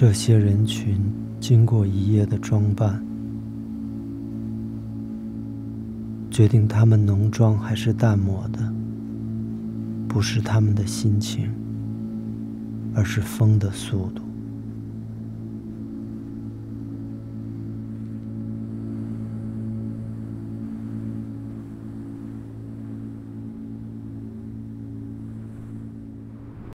这些人群经过一夜的装扮决定他们浓妆还是淡抹的不是他们的心情而是风的速度。